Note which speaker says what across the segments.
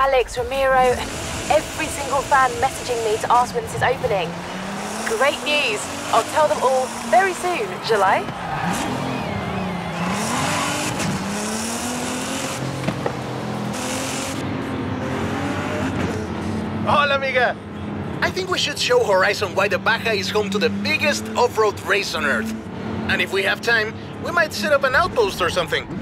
Speaker 1: Alex, Ramiro, every single fan messaging me to ask when this is opening. Great news. I'll tell them all very soon, shall I?
Speaker 2: Hola, amiga. I think we should show Horizon why the Baja is home to the biggest off-road race on Earth. And if we have time, we might set up an outpost or something.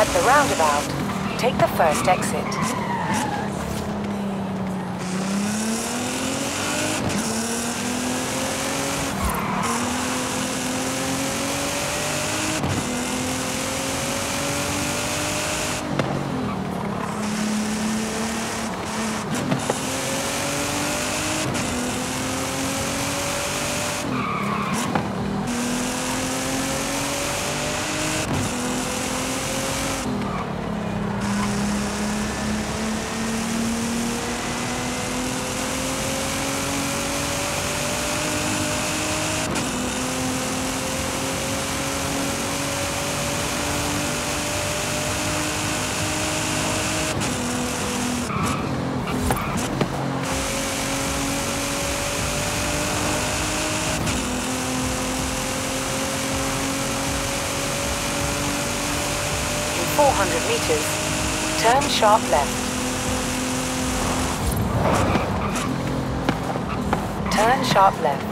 Speaker 1: At the roundabout, take the first exit. In 400 meters, turn sharp left. Turn sharp left.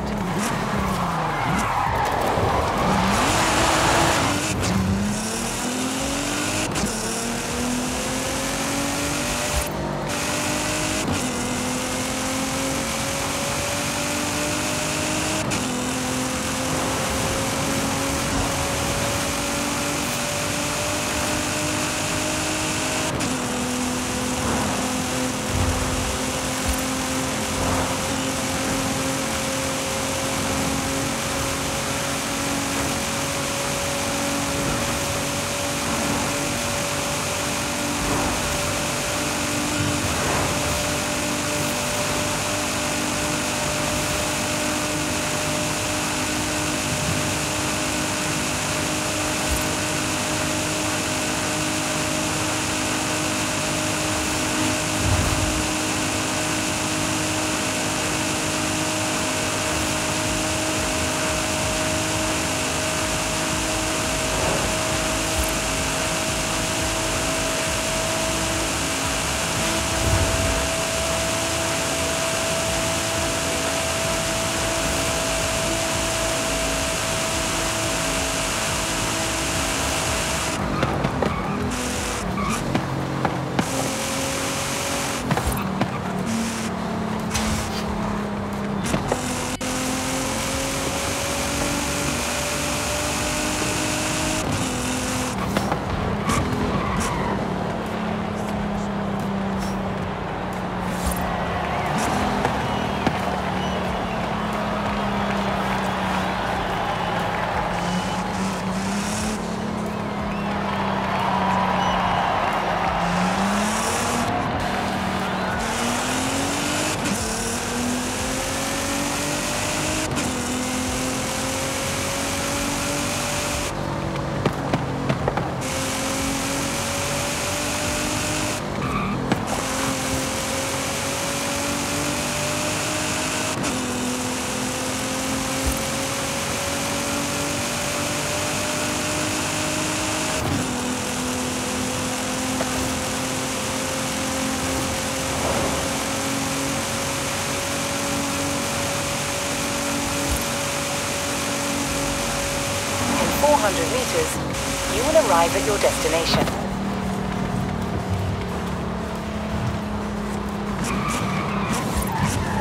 Speaker 1: Arrive at your destination.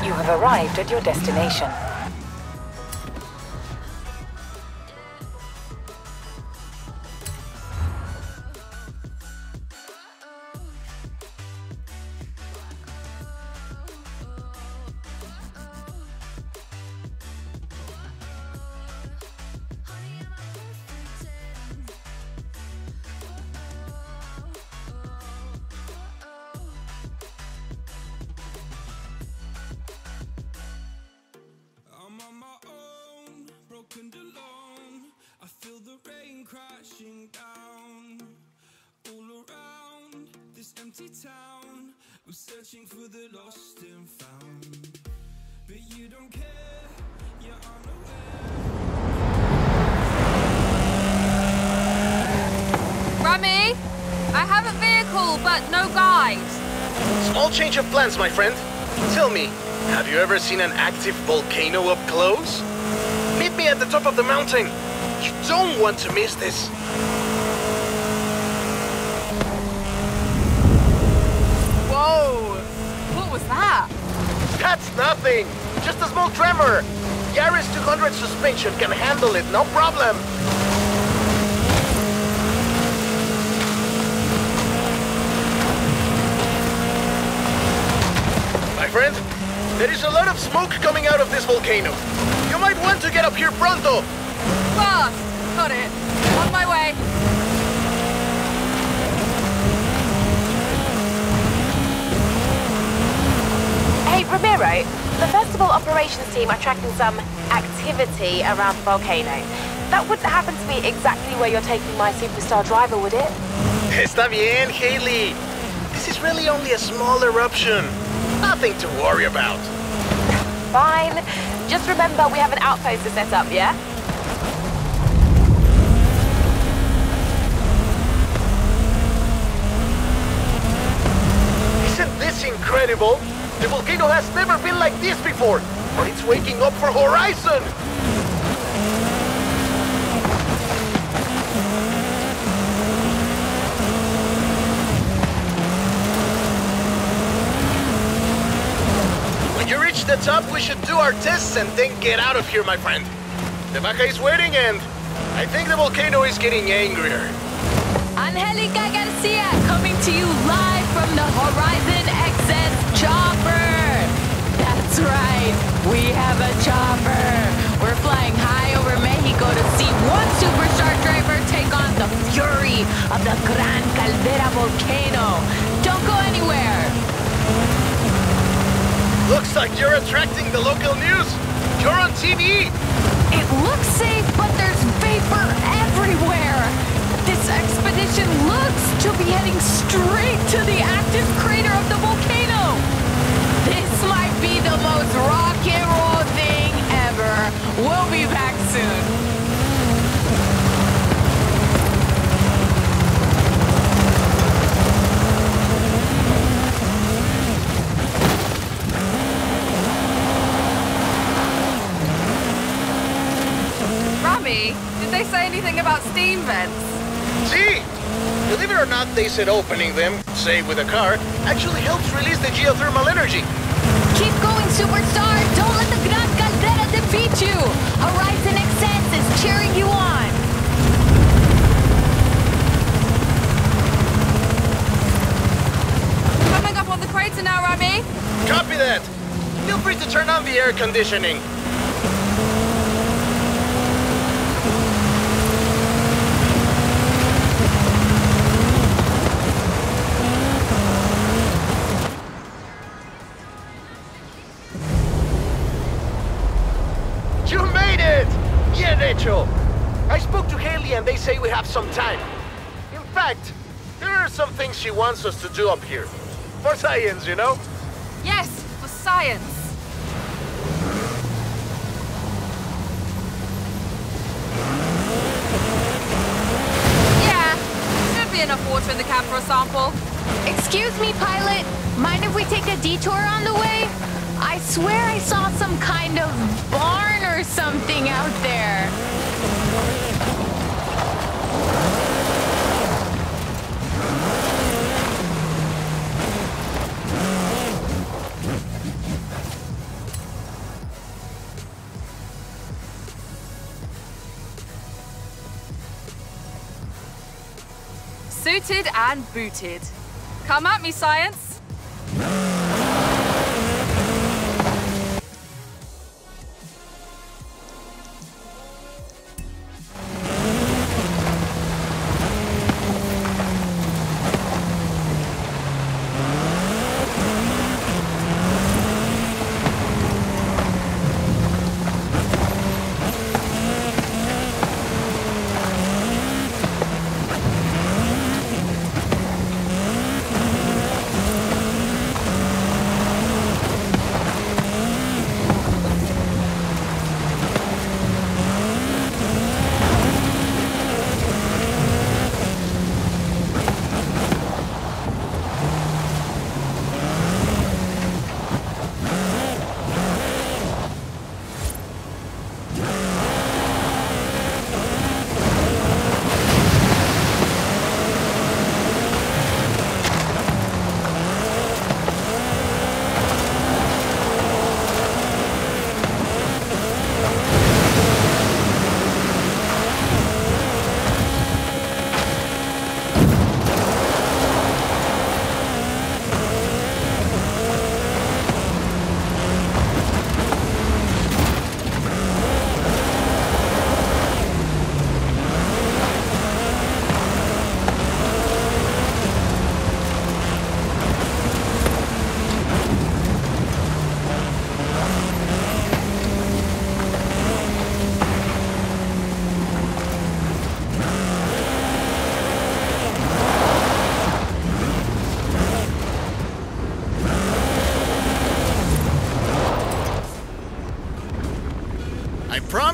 Speaker 1: You have arrived at your destination.
Speaker 3: My
Speaker 2: friend. Tell me, have you ever seen an active volcano up close? Meet me at the top of the mountain. You don't want to miss this.
Speaker 4: Whoa! What was that?
Speaker 2: That's nothing. Just a small tremor. Yaris 200 suspension can handle it, no problem. My friend, there is a lot of smoke coming out of this volcano. You might want to get up here pronto.
Speaker 4: Fast! Got it. On my way.
Speaker 1: Hey, Ramiro, the festival operations team are tracking some activity around the volcano. That wouldn't happen to be exactly where you're taking my superstar driver, would it?
Speaker 2: Está bien, Haley. This is really only a small eruption. Nothing to worry about.
Speaker 1: Fine. Just remember we have an outpost to set up, yeah?
Speaker 2: Isn't this incredible? The volcano has never been like this before, but it's waking up for Horizon! You reach the top, we should do our tests and then get out of here, my friend. The Baja is waiting and I think the volcano is getting angrier.
Speaker 4: Angelica Garcia coming to you live from the Horizon XS chopper. That's right, we have a chopper. We're flying high over Mexico to see one superstar driver take on the fury of the Gran Caldera volcano. Don't go anywhere.
Speaker 2: Like you're attracting the local news. You're on TV.
Speaker 4: It looks safe, but there's vapor everywhere. This expedition looks to be heading straight to the active crater of the volcano. This might be the most rock and roll thing ever. We'll be back soon. Rami, did they say anything about steam vents?
Speaker 2: See? Believe it or not, they said opening them, say with a car, actually helps release the geothermal energy.
Speaker 4: Keep going, superstar! Don't let the Gran Caldera defeat you! Horizon Excess is cheering you on! Coming up on the crater now, Rami!
Speaker 2: Copy that. Feel free to turn on the air conditioning. Wants us to do up here. For science, you know?
Speaker 4: Yes, for science! Yeah, should be enough water in the cab for a sample.
Speaker 5: Excuse me, pilot. Mind if we take a detour on the way? I swear I saw some kind of barn or something out there.
Speaker 6: Suited and booted. Come at me, science.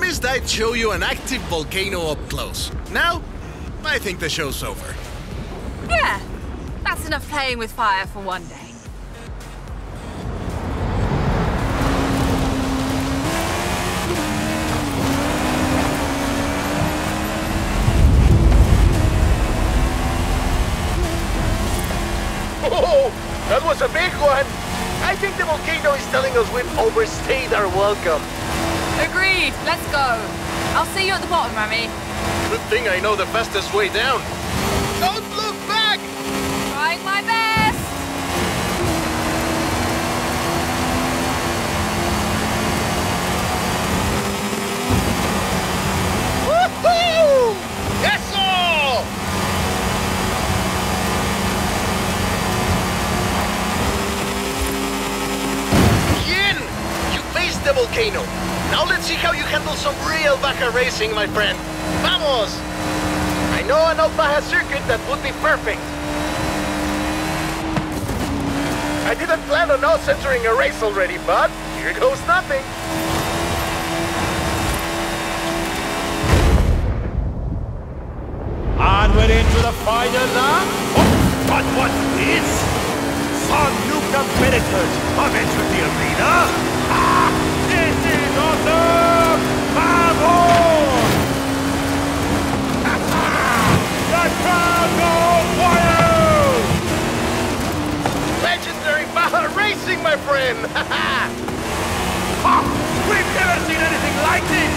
Speaker 2: Promised I'd show you an active volcano up close. Now, I think the show's over.
Speaker 6: Yeah, that's enough playing with fire for one day.
Speaker 2: Oh, that was a big one! I think the volcano is telling us we've overstayed our welcome.
Speaker 6: Agreed, let's go. I'll see you at the bottom, Rami.
Speaker 2: Good thing I know the fastest way down. Don't look back!
Speaker 6: Trying my best.
Speaker 2: Woohoo! Eso! Bien! You faced the volcano. Now let's see how you handle some racing, my friend. Vamos! I know an old Baja circuit that would be perfect. I didn't plan on us entering a race already, but here goes nothing.
Speaker 7: And we're into the final lap. Oh, but what's this? Some new competitors have entered the arena. Ah, this is awesome!
Speaker 2: Racing, my friend!
Speaker 7: We've never seen anything like this!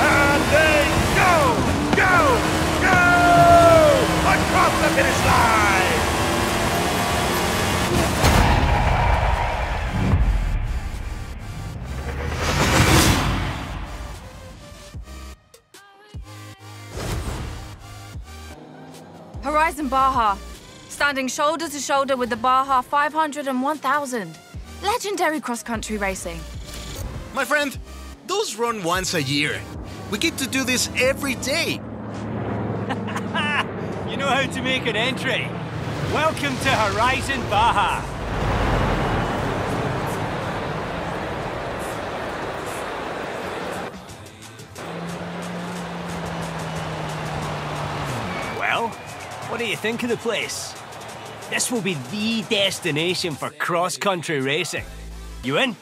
Speaker 7: And they go, go, go! Across the finish line!
Speaker 6: Horizon Baja. Standing shoulder to shoulder with the Baja 500 and 1000. Legendary cross-country racing.
Speaker 2: My friend, those run once a year. We get to do this every day.
Speaker 7: You know how to make an entry. Welcome to Horizon Baja. What do you think of the place? This will be the destination for cross-country racing. You in?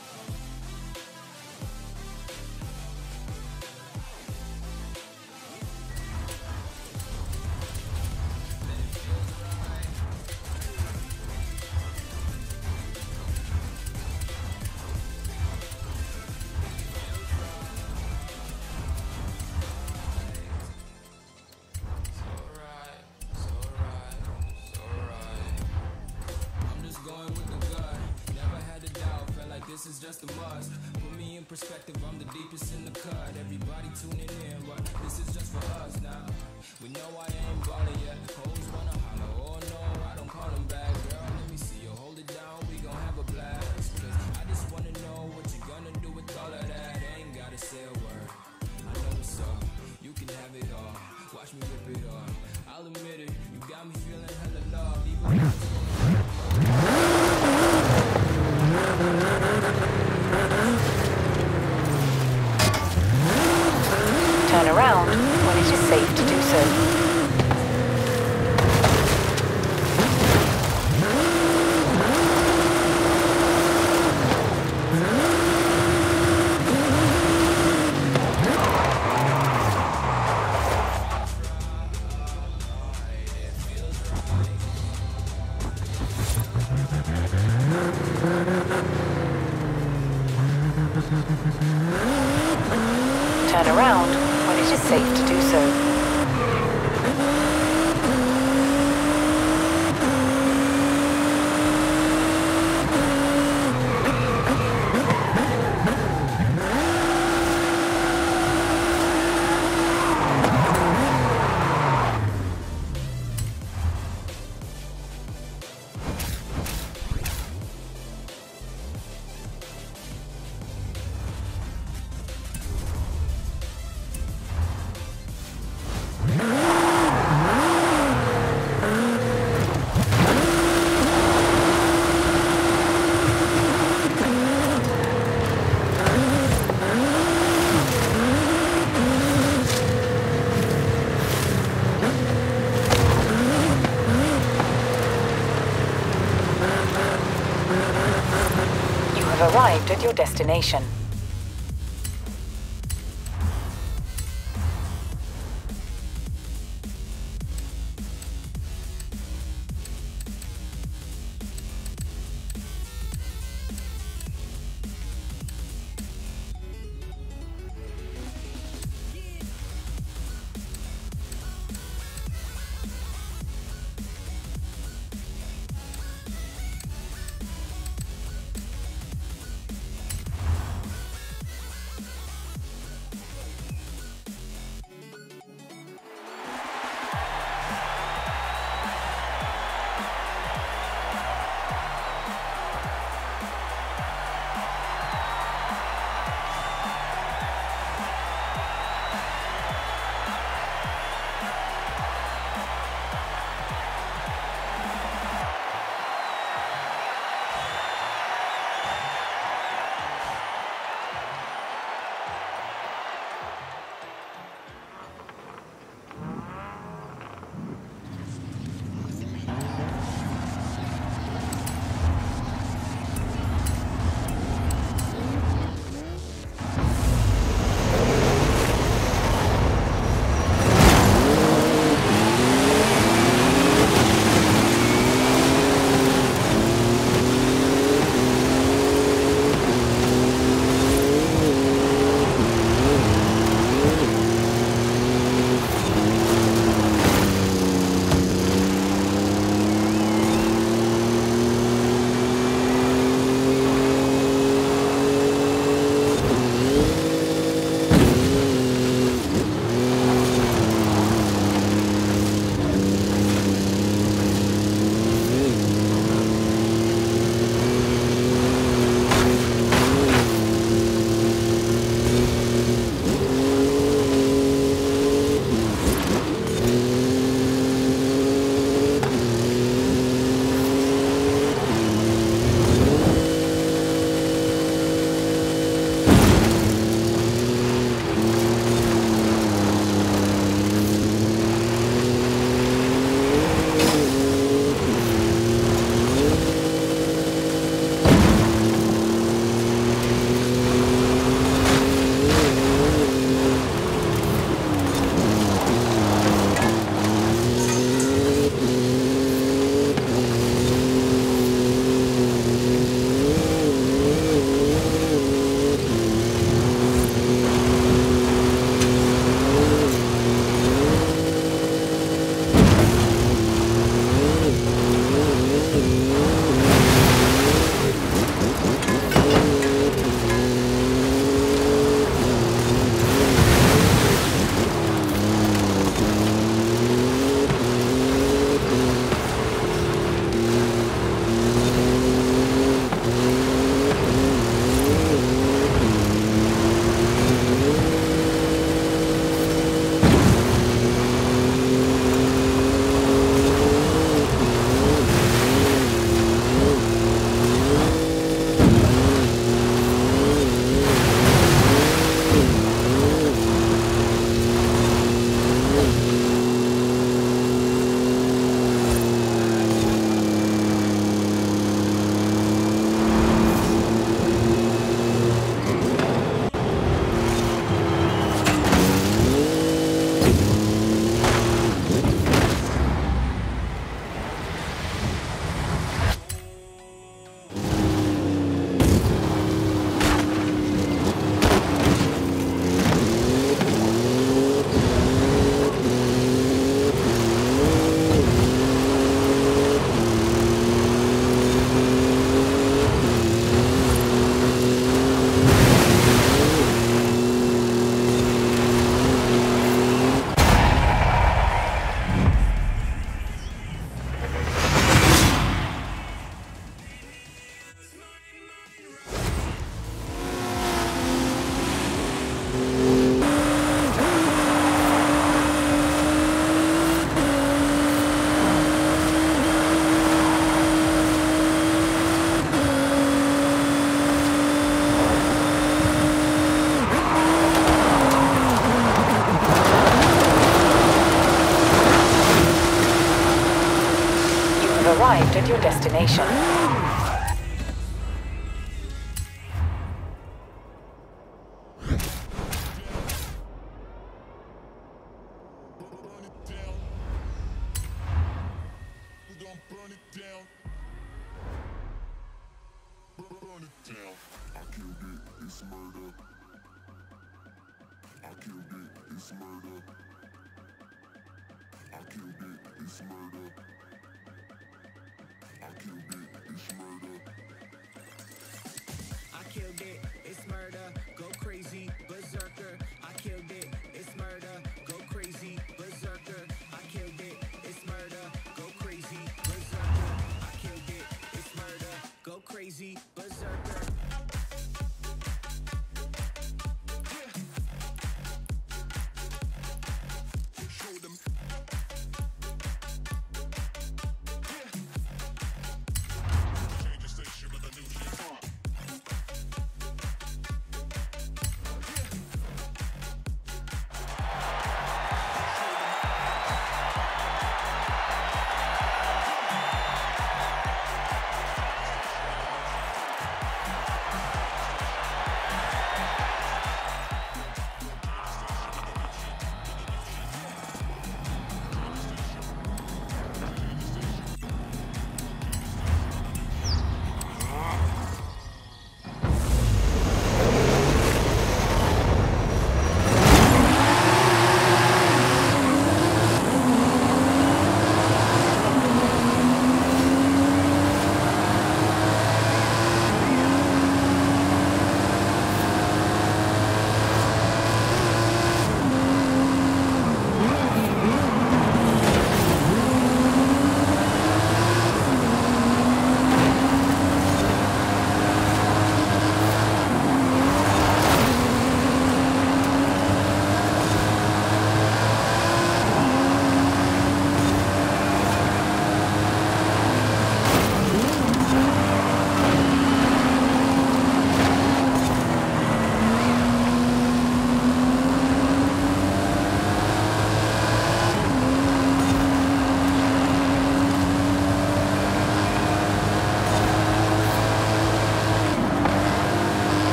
Speaker 8: Your destination.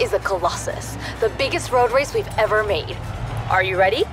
Speaker 4: Is a Colossus, the biggest road race we've ever made. Are you ready?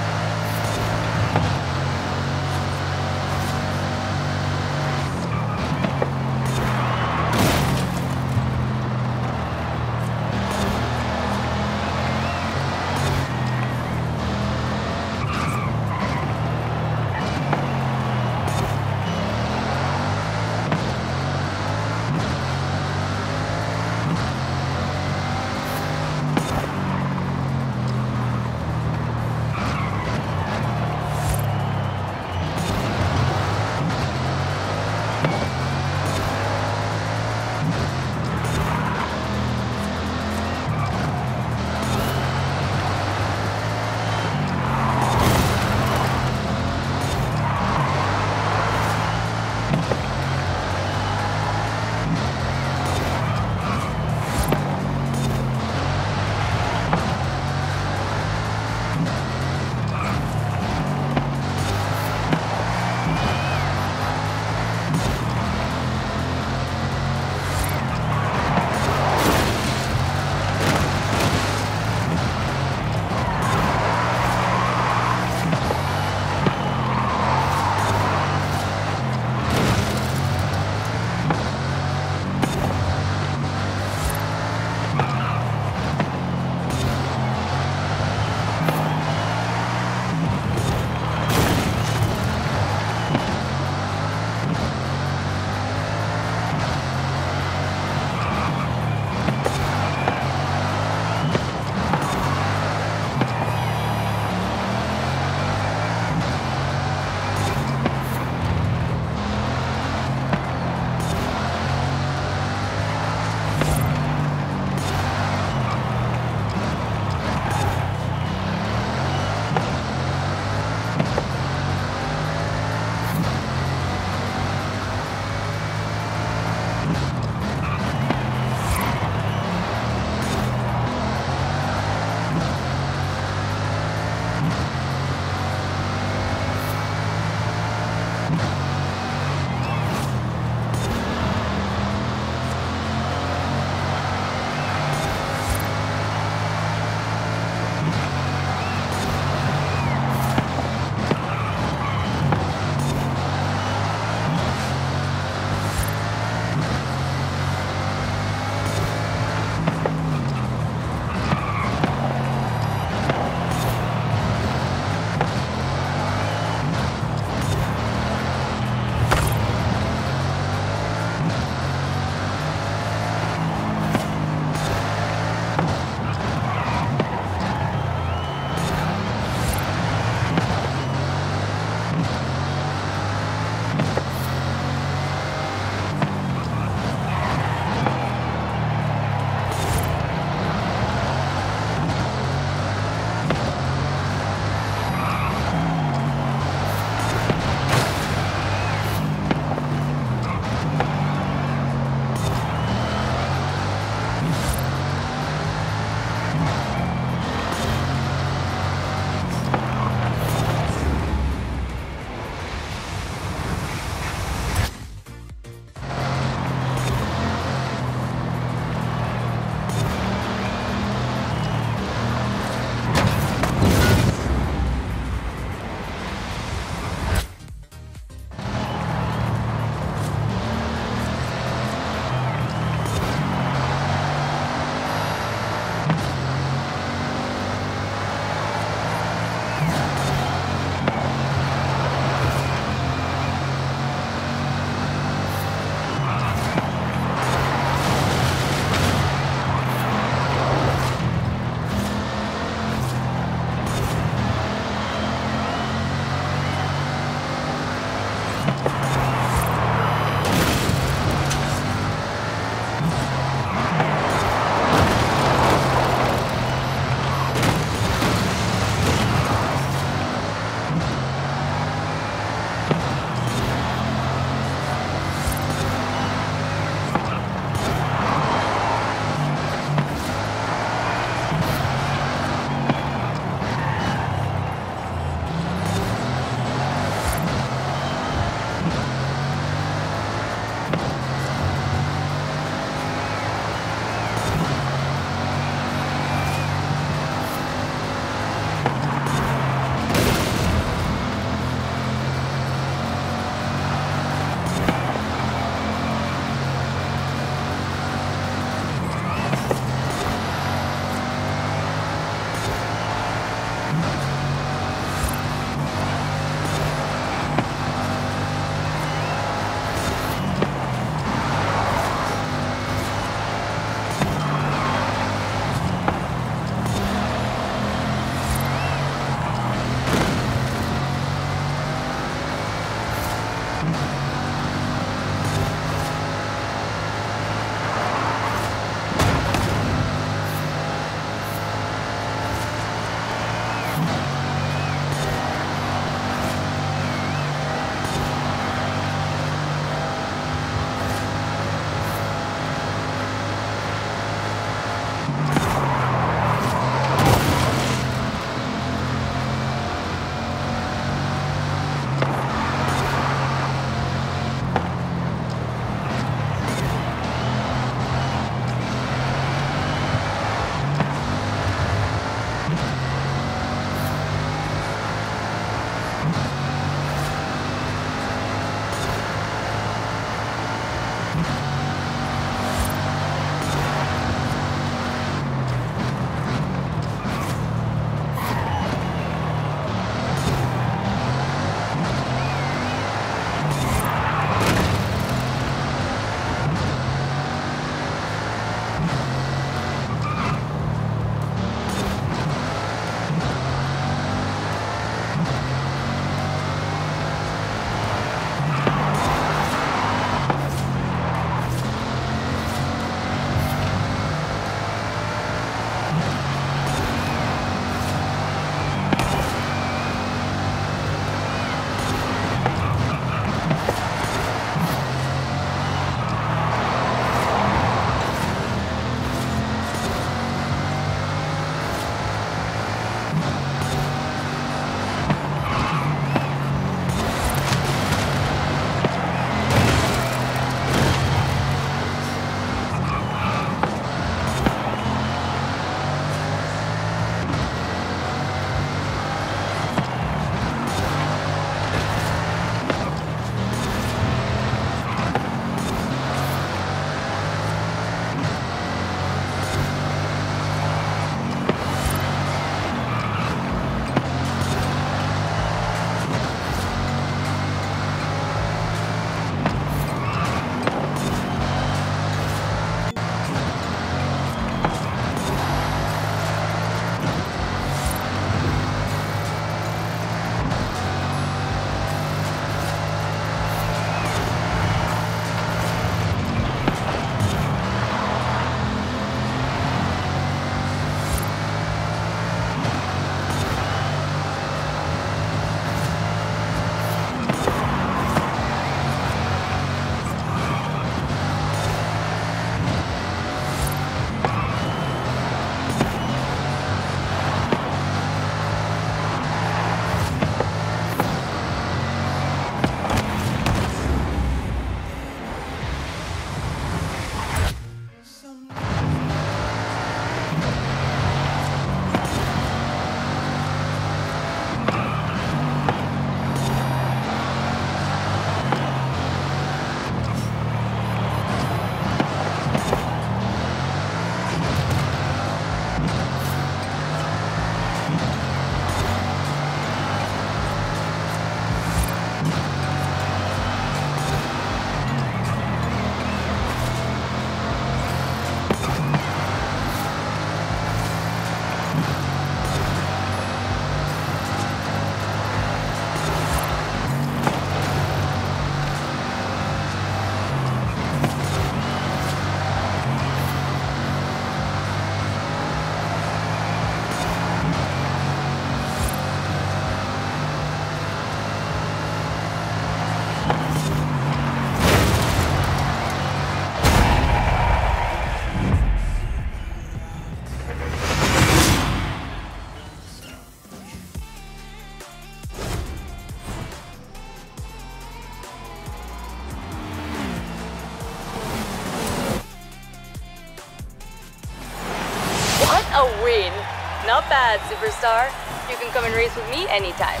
Speaker 9: Not bad, superstar. You can come and race with me anytime.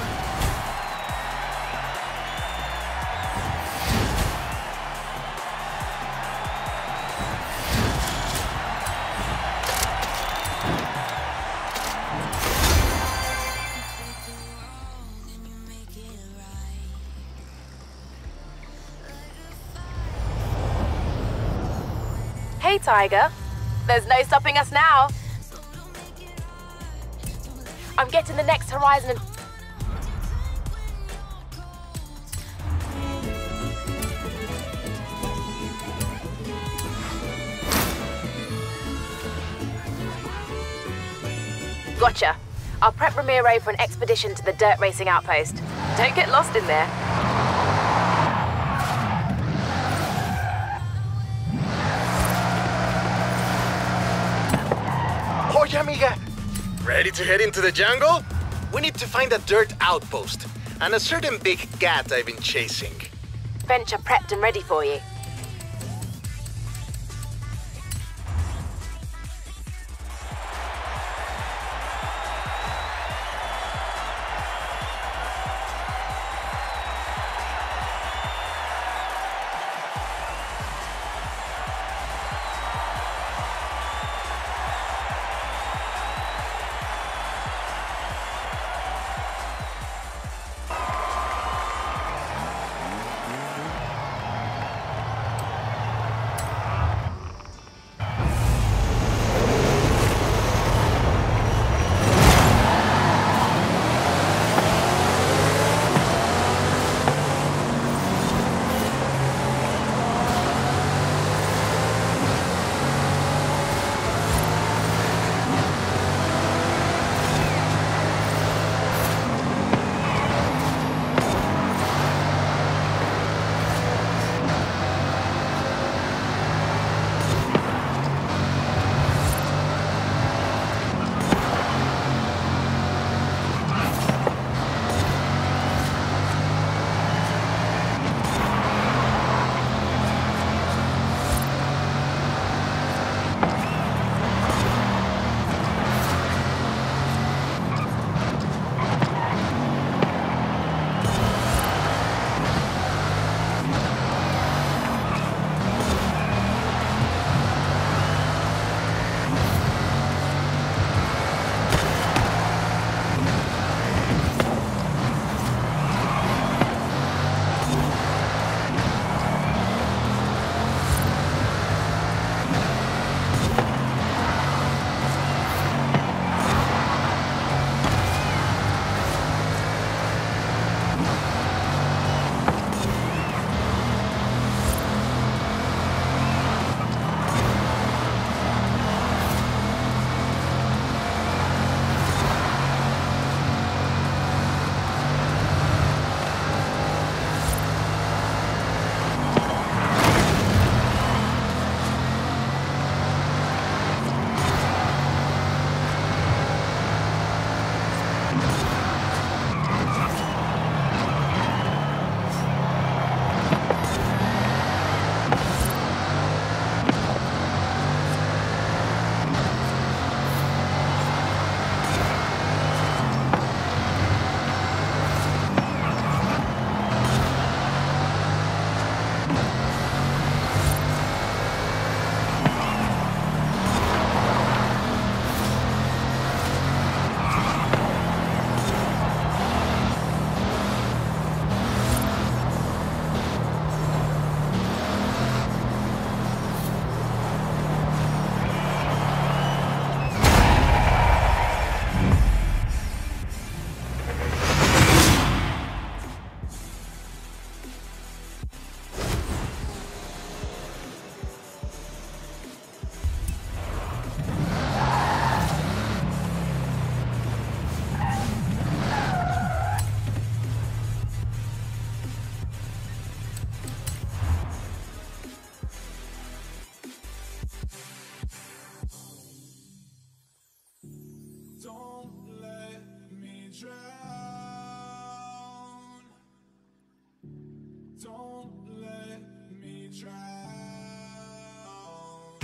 Speaker 1: Hey, Tiger. There's no stopping us now. I'm getting the next horizon and Gotcha. I'll prep Ramiro for an expedition to the dirt racing outpost. Don't get lost in there.
Speaker 2: Ready to head into the jungle? We need to find a dirt outpost and a certain big cat I've been chasing.
Speaker 1: Venture prepped and ready for you.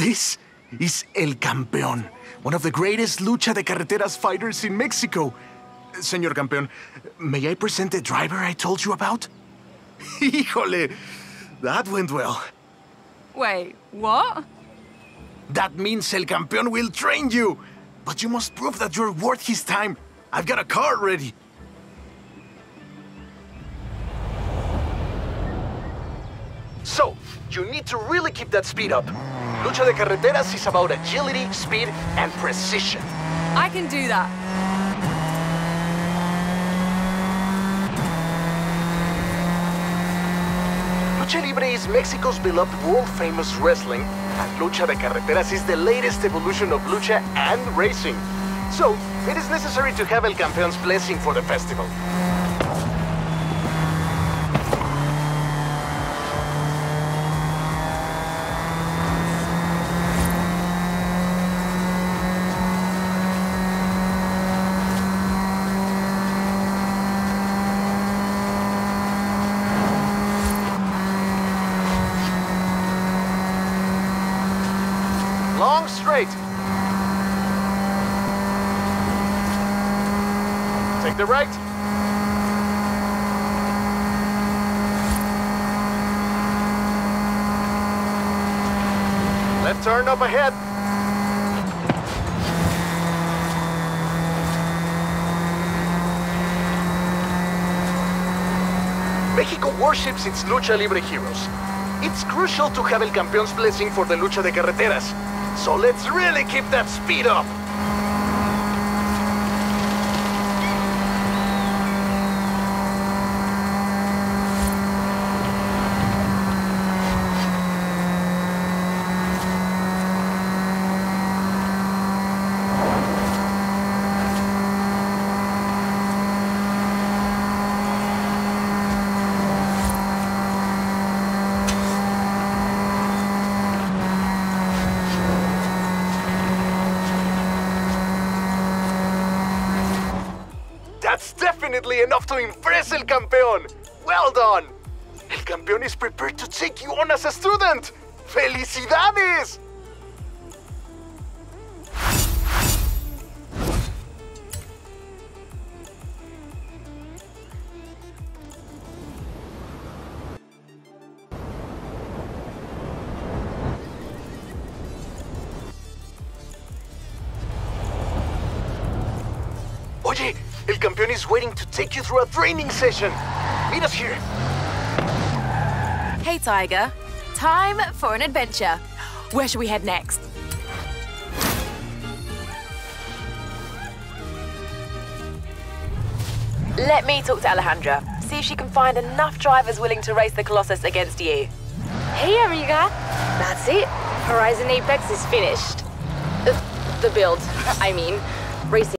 Speaker 10: This
Speaker 2: is El Campeón, one of the greatest lucha de carreteras fighters in Mexico. Señor Campeón, may I present the driver I told you about? Híjole, that went well.
Speaker 4: Wait, what?
Speaker 2: That means El Campeón will train you. But you must prove that you're worth his time. I've got a car ready. So, you need to really keep that speed up. Lucha de carreteras is about agility, speed, and precision.
Speaker 4: I can do that.
Speaker 2: Lucha Libre is Mexico's beloved world-famous wrestling, and Lucha de Carreteras is the latest evolution of lucha and racing. So, it is necessary to have El Campeón's blessing for the festival. Long straight. The right. Left turn up ahead. Mexico worships its lucha libre heroes. It's crucial to have El Campeón's blessing for the lucha de carreteras. So let's really keep that speed up. That's definitely enough to impress El Campeón. Done. El Campeón is prepared to take you on as a student. ¡Felicidades! Oye, El Campeón is waiting to take you through a training session. Meet us here.
Speaker 4: Hey, Tiger. Time for an adventure. Where should we head next?
Speaker 1: Let me talk to Alejandra. See if she can find enough drivers willing to race the Colossus against you.
Speaker 5: Hey, amiga. That's it. Horizon Apex is finished. Uh, the build, I mean. Racing.